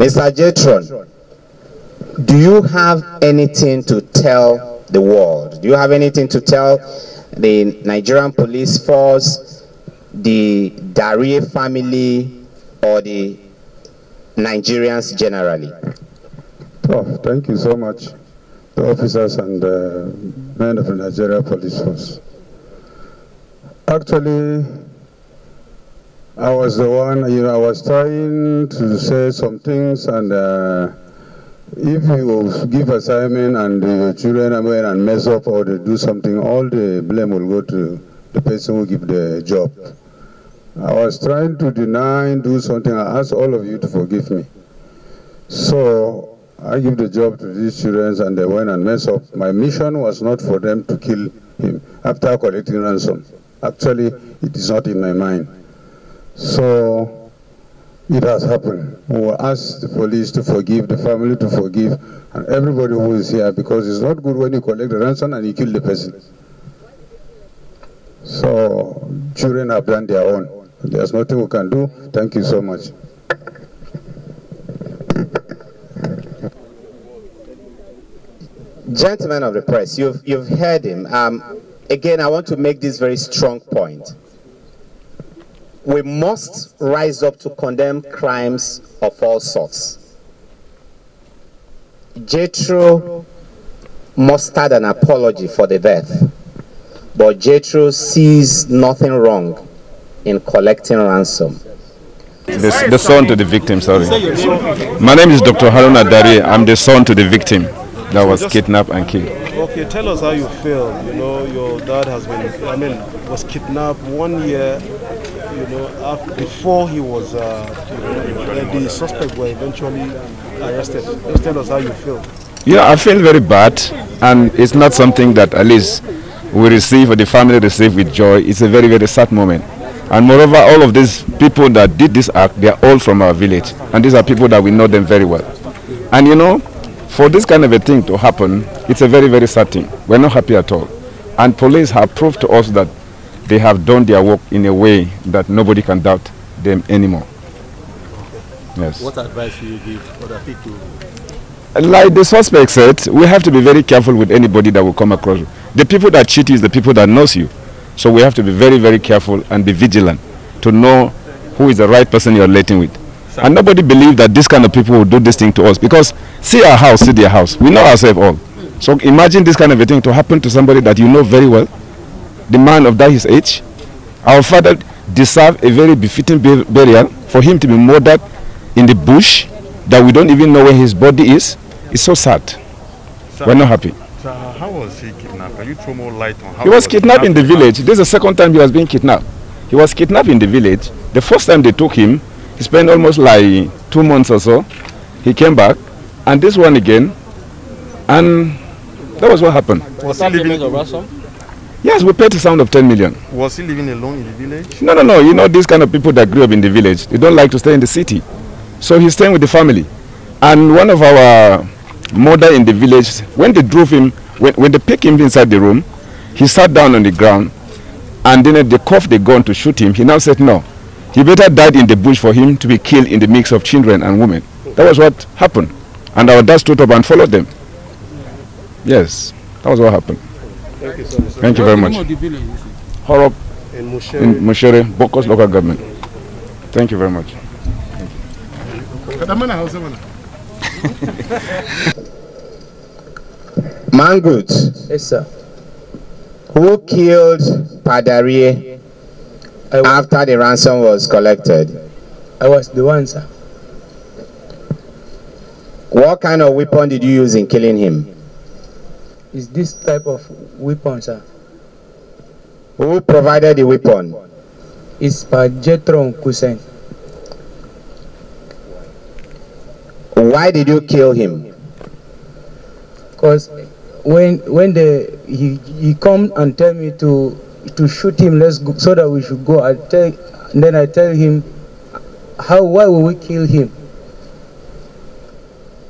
Mr. Jetron, do you have anything to tell the world? Do you have anything to tell the Nigerian police force, the Dariye family, or the Nigerians generally? Oh, thank you so much, the officers and uh, men of the Nigeria Police Force. Actually, I was the one, you know, I was trying to say some things and uh, if you give assignment and the children are going and mess up or they do something, all the blame will go to the person who give the job. I was trying to deny, do something. I ask all of you to forgive me. So I give the job to these children and they went and mess up. My mission was not for them to kill him after collecting ransom. Actually, it is not in my mind. So it has happened. We will ask the police to forgive, the family to forgive, and everybody who is here because it's not good when you collect the ransom and you kill the person. So children have done their own. There's nothing we can do. Thank you so much. Gentlemen of the press, you've, you've heard him. Um, again, I want to make this very strong point. We must rise up to condemn crimes of all sorts. Jethro mustered an apology for the death, but Jethro sees nothing wrong in collecting ransom. The, the son to the victim, sorry. My name is Dr. Haruna Dari. I'm the son to the victim that was kidnapped and killed. Okay, tell us how you feel. You know, your dad has been, I mean, was kidnapped one year, you know, before he was, uh, the suspect were eventually arrested. Just tell us how you feel. Yeah, I feel very bad, and it's not something that at least we receive or the family receive with joy. It's a very, very sad moment. And moreover, all of these people that did this act, they are all from our village. And these are people that we know them very well. And you know, for this kind of a thing to happen, it's a very, very sad thing. We're not happy at all. And police have proved to us that they have done their work in a way that nobody can doubt them anymore. Yes. What advice do you give other people? Like the suspect said, we have to be very careful with anybody that will come across. The people that cheat is the people that knows you. So we have to be very, very careful and be vigilant to know who is the right person you're relating with. And nobody believes that this kind of people will do this thing to us because see our house, see their house. We know ourselves all. So imagine this kind of a thing to happen to somebody that you know very well, the man of that his age. Our father deserved a very befitting burial for him to be murdered in the bush that we don't even know where his body is. It's so sad. We're not happy. So how was he kidnapped? Can you throw more light on how He was kidnapped in the village. This is the second time he was being kidnapped. He was kidnapped in the village. The first time they took him, he spent almost like two months or so. He came back, and this one again, and that was what happened. Was he living? Yes, we paid a sound of 10 million. Was he living alone in the village? No, no, no. You know, these kind of people that grew up in the village, they don't like to stay in the city. So he's staying with the family. And one of our mother in the village, when they drove him, when, when they picked him inside the room, he sat down on the ground and then they coughed the gun to shoot him. He now said, no, he better died in the bush for him to be killed in the mix of children and women. That was what happened. And our dad stood up and followed them. Yes, that was what happened. Thank you so much. Thank you very much. Horop In Mushere. in Mushere, Bokkos local government. Thank you very much. Mangut, Yes, sir. who killed Pa Dariye after the ransom was collected? I was the one, sir. What kind of weapon did you use in killing him? Is this type of weapon, sir? Who provided the weapon? It's by Jetron Kusen. Why did you kill him? Cause when when the he he come and tell me to to shoot him, let's go, so that we should go. I tell, and then I tell him, how why will we kill him?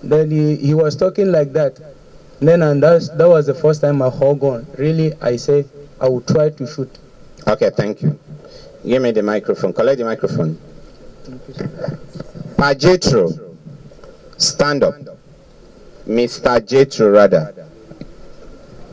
Then he, he was talking like that. Then and that's, that was the first time I hug on. Really, I said I will try to shoot. Okay, thank you. Give me the microphone. Collect the microphone. Pajetro, Stand up. Mr. Jethro, rather.